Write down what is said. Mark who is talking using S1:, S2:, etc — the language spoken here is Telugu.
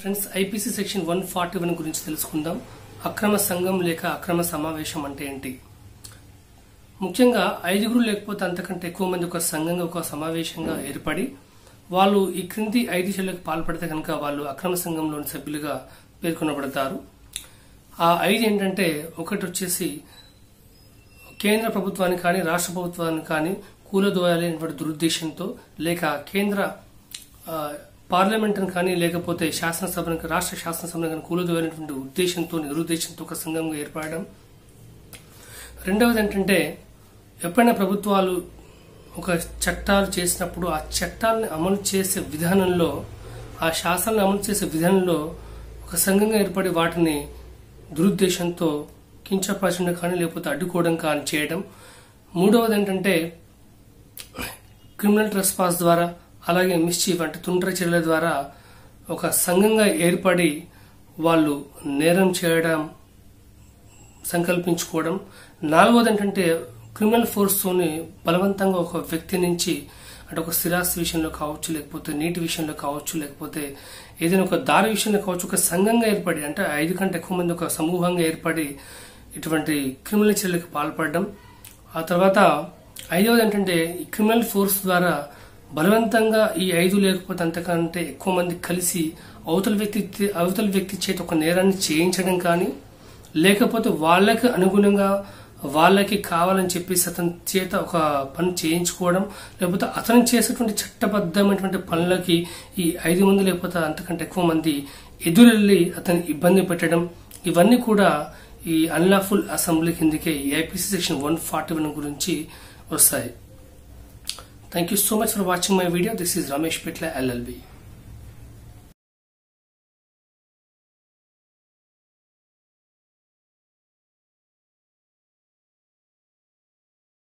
S1: Friends IPC section one forty one గురించి తెలుసుకుందాం. అక్రమ సంఘం లేక అక్రమ సమావేశం అంటే ఏంటి? ముఖ్యంగా ఐదుగురు లేకపోతే అంతకంటే ఎక్కువ మంది ఒక సంఘంగా ఒక సమావేశంగా ఏర్పడి వాళ్ళు ఈ క్రింది ఐదు చర్యలకు పాల్పడితే కనుక వాళ్ళు అక్రమ సంఘంలోని సభ్యులుగా పేర్కొనబడతారు. ఆ ఐదు ఏంటంటే ఒకటి వచ్చేసి కేంద్ర ప్రభుత్వానికి కానీ రాష్ట్ర ప్రభుత్వానికి కానీ కూలదోయాలనేటువంటి దురుద్దేశంతో లేక కేంద్ర పార్లమెంటును కానీ లేకపోతే శాసనసభను రాష్ట్ర శాసనసభను కానీ కూలదోయాలనేటువంటి ఉద్దేశంతో నిరుద్దేశంతో ఒక సంఘంగా ఏర్పడడం. రెండవది ఏంటంటే ఎప్పుడైనా ప్రభుత్వాలు ఒక చట్టాలు చేసినప్పుడు ఆ చట్టాలను అమలు చేసే విధానంలో ఆ శాసనాలను అమలు చేసే విధానంలో ఒక సంఘంగా ఏర్పడి వాటిని దురుద్దేశంతో కించపరచడం కానీ లేకపోతే అడ్డుకోవడం కానీ చేయడం. మూడవది ఏంటంటే క్రిమినల్ ట్రెస్పాస్ ద్వారా అలాగే మిస్చీఫ్ అంటే తుండ్ర చర్యల ద్వారా ఒక సంఘంగా ఏర్పడి వాళ్ళు నేరం చేయడం సంకల్పించుకోవడం. నాలుగోది ఏంటంటే క్రిమినల్ ఫోర్స్తోని బలవంతంగా ఒక వ్యక్తి నుంచి అంటే ఒక స్థిరాస్తి విషయంలో కావచ్చు లేకపోతే నీటి విషయంలో కావచ్చు లేకపోతే ఏదైనా ఒక దారి విషయంలో కావచ్చు ఒక సంఘంగా ఏర్పడి అంటే ఐదు కంటే ఎక్కువ మంది ఒక సమూహంగా ఏర్పడి ఇటువంటి క్రిమినల్ చర్యలకు పాల్పడడం. ఆ తర్వాత ఐదవది ఏంటంటే ఈ క్రిమినల్ ఫోర్స్ ద్వారా బలవంతంగా ఈ ఐదు లేకపోతే అంతకంటే ఎక్కువ మంది కలిసి అవతల వ్యక్తి అవతల వ్యక్తి చేత ఒక నేరాన్ని చేయించడం కానీ లేకపోతే వాళ్ళకి అనుగుణంగా వాళ్ళకి కావాలని చెప్పేసి అతని చేత ఒక పని చేయించుకోవడం లేకపోతే అతను చేసేటువంటి చట్టబద్ధమైనటువంటి పనులకి ఈ ఐదు మంది లేకపోతే అంతకంటే ఎక్కువ మంది ఎదురెళ్ళి అతన్ని ఇబ్బంది పెట్టడం ఇవన్నీ కూడా ఈ అన్లాఫుల్ అసెంబ్లీ కిందకే IPC section one forty one గురించి వస్తాయి. Thank you so much for watching my video. This is Ramesh Pitla LLB.